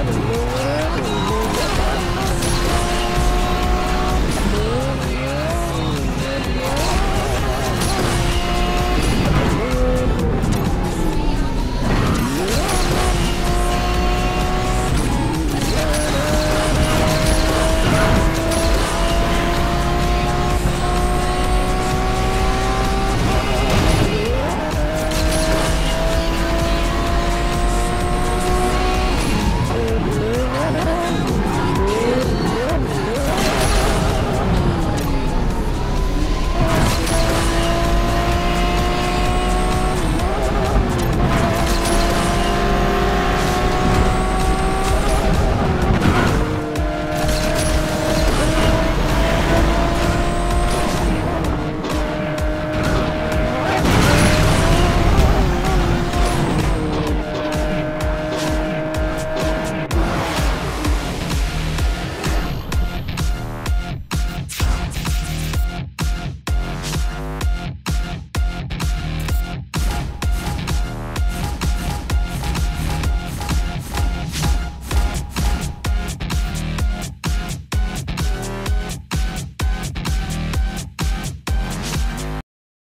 Academy.